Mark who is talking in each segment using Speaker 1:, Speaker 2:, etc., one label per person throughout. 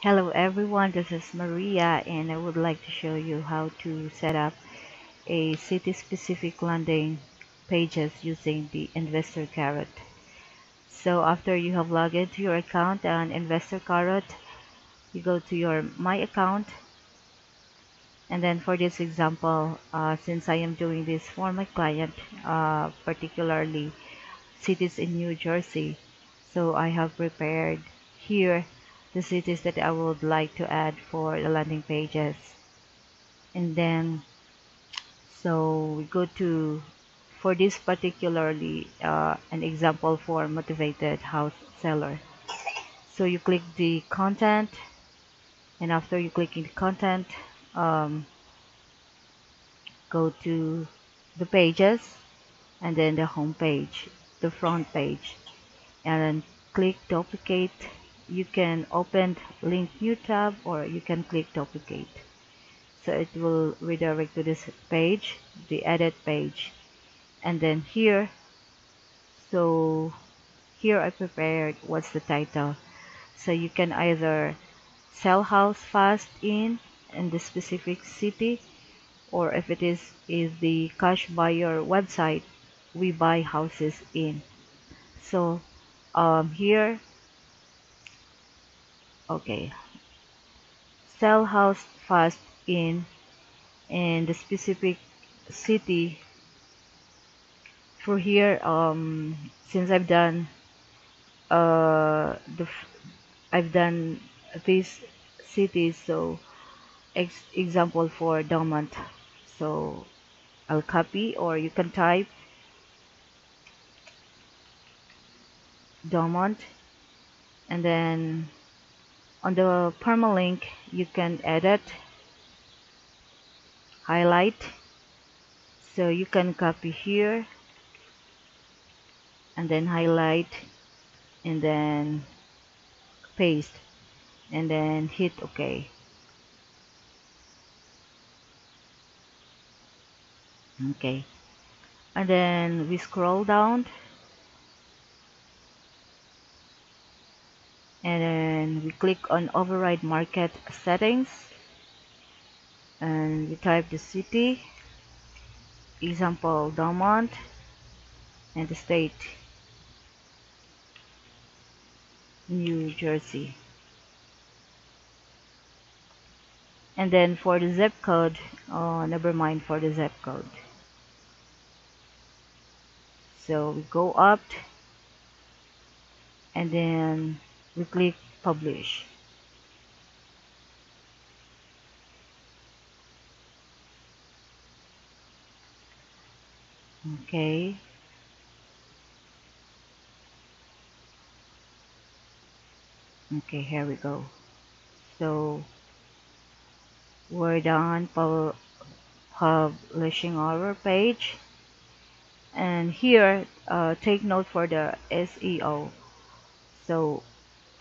Speaker 1: Hello everyone, this is Maria and I would like to show you how to set up a city-specific landing pages using the Investor Carrot. So after you have logged into your account on Investor Carrot, you go to your My Account and then for this example, uh, since I am doing this for my client, uh, particularly cities in New Jersey, so I have prepared here the cities that I would like to add for the landing pages. And then so we go to for this particularly uh, an example for motivated house seller. So you click the content and after you click in the content um, go to the pages and then the home page the front page. And then click duplicate you can open link new tab or you can click duplicate. So it will redirect to this page the edit page. And then here so here I prepared what's the title. So you can either sell house fast in in the specific city or if it is is the cash buyer website we buy houses in. So um, here okay. Sell house fast in in the specific city. For here um since I've done uh the I've done these cities so ex example for Dumont so I'll copy or you can type Dumont and then on the permalink you can edit highlight. So you can copy here and then highlight and then paste and then hit OK. Okay and then we scroll down and then we click on override market settings. And we type the city example Dumont and the state New Jersey. And then for the zip code oh never mind for the zip code. So we go up and then we click publish. Okay. Okay here we go. So we're done publishing our page. And here uh, take note for the SEO so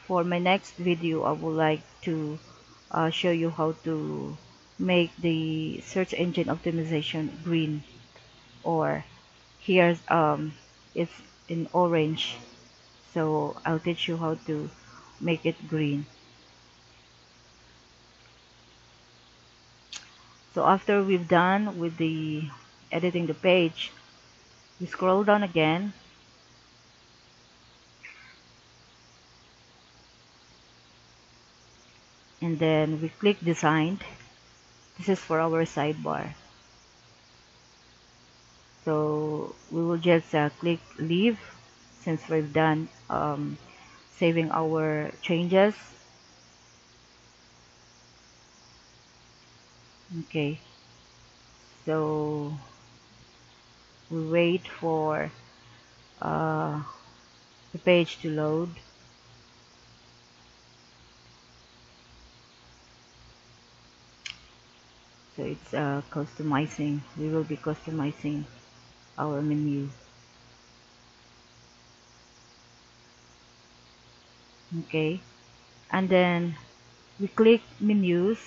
Speaker 1: for my next video I would like to uh, show you how to make the search engine optimization green. Or here's um it's in orange. So I'll teach you how to make it green. So after we've done with the editing the page we scroll down again and then we click designed. This is for our sidebar. So we will just uh, click leave since we've done um, saving our changes. Okay. So we wait for uh, the page to load so it's uh, customizing. We will be customizing our menu. Okay. And then we click menus.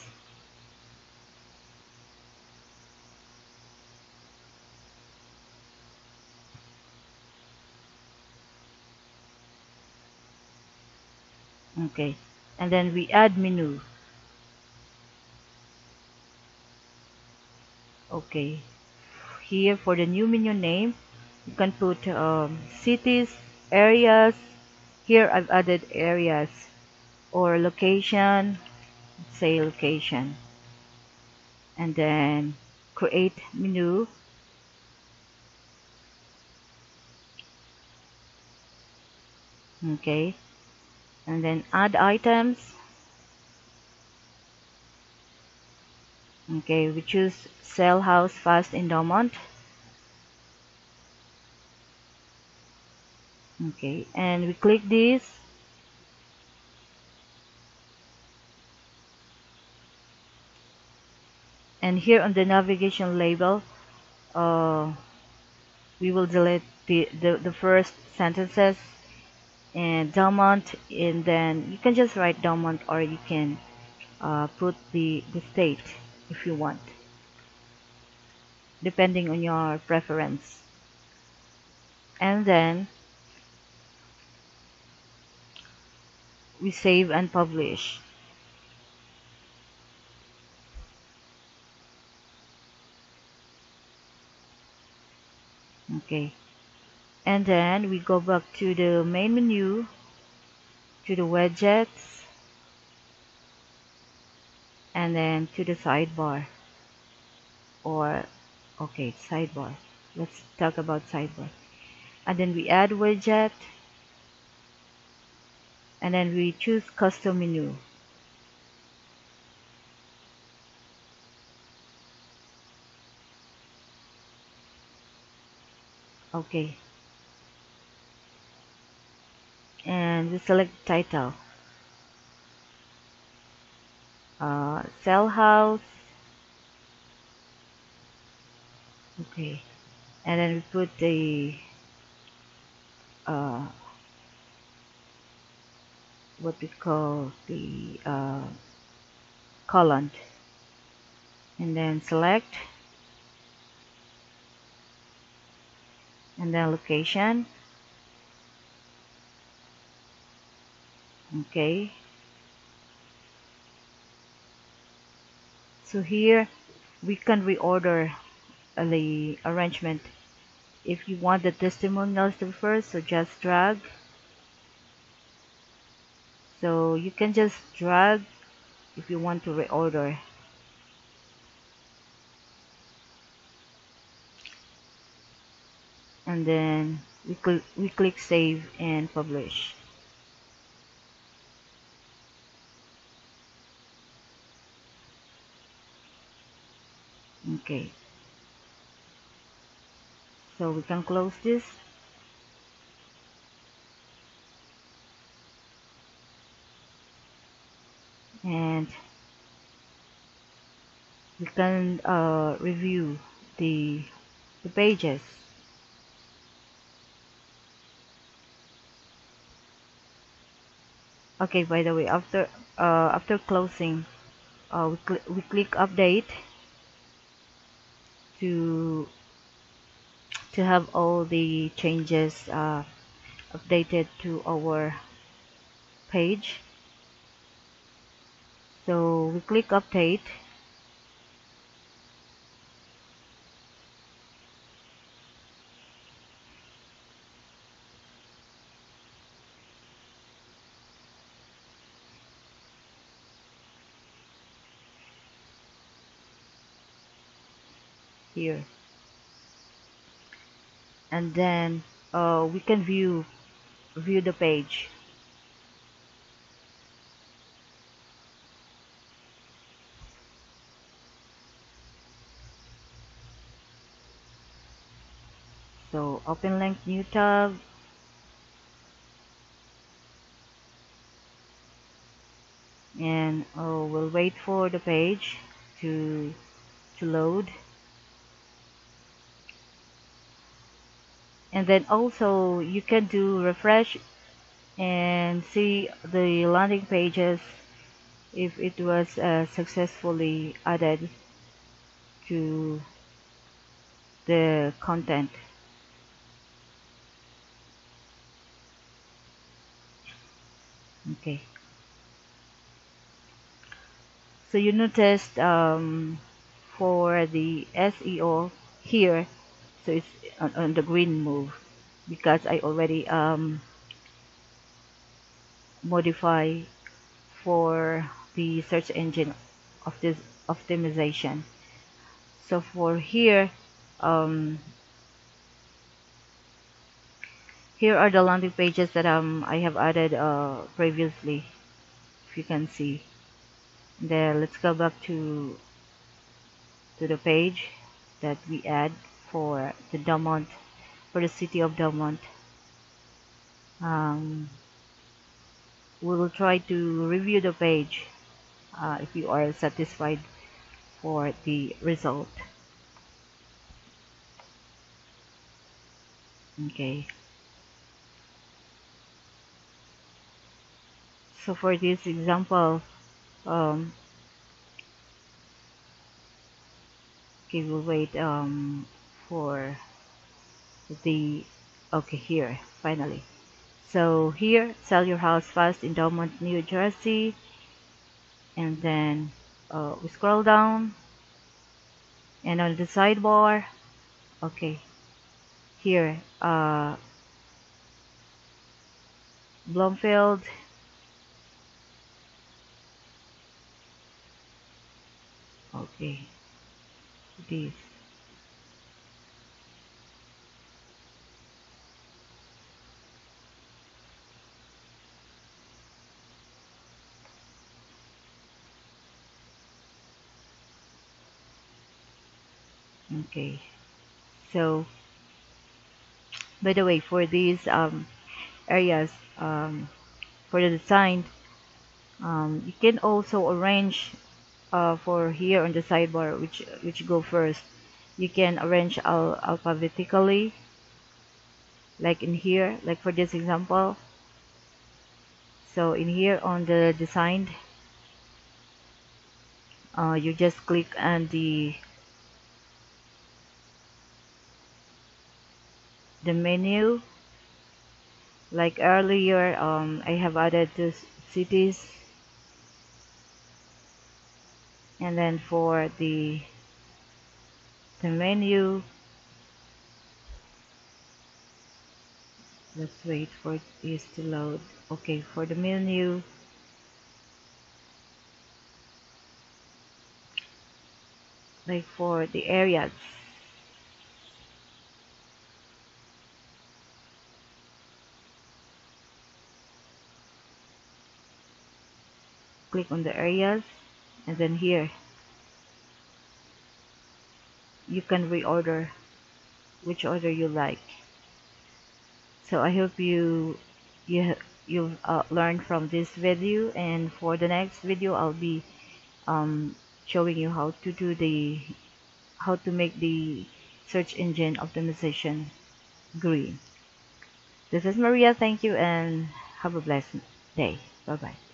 Speaker 1: Okay. And then we add menu okay. Here for the new menu name you can put um, cities areas. Here I've added areas or location. Say location. And then create menu. Okay. And then add items okay we choose sell house fast in Dumont okay and we click this. And here on the navigation label uh, we will delete the, the, the first sentences and Dumont and then you can just write Dumont or you can uh, put the, the state if you want depending on your preference. And then we save and publish. Okay. And then we go back to the main menu to the widgets and then to the sidebar. Or okay sidebar. Let's talk about sidebar. And then we add widget. And then we choose custom menu. Okay. And we select title uh, sell house. Okay. And then we put the uh, what we call the uh, column and then select. And then location. Okay so here we can reorder the arrangement. If you want the testimonials to first so just drag. So you can just drag if you want to reorder. And then we, cl we click save and publish okay. So we can close this. And we can uh, review the, the pages. Okay by the way after uh, after closing uh, we, cl we click update to to have all the changes uh, updated to our page. So we click update here. And then uh, we can view view the page. So open link new tab. And oh, we'll wait for the page to to load and then also you can do refresh and see the landing pages if it was uh, successfully added to the content. Okay. So you noticed um, for the SEO here so it's on, on the green move because I already um, modify for the search engine of this optimization. So for here um, here are the landing pages that um, I have added uh, previously if you can see. There let's go back to to the page that we add for the Delmont for the city of Delmont um, we will try to review the page uh, if you are satisfied for the result. Okay. So for this example um, okay we'll wait um, for the okay here finally. So here sell your house fast in Delmont New Jersey. And then uh, we scroll down. And on the sidebar okay here uh, Bloomfield okay this okay. So by the way for these um, areas um, for the design um, you can also arrange uh, for here on the sidebar which which go first. You can arrange al alphabetically like in here like for this example. So in here on the design uh, you just click on the the menu. Like earlier um, I have added the cities. And then for the the menu let's wait for this to load. Okay for the menu. Like for the areas click on the areas and then here you can reorder which order you like. So I hope you you you've uh, learned from this video and for the next video I'll be um, showing you how to do the how to make the search engine optimization green. This is Maria. Thank you and have a blessed day. Bye bye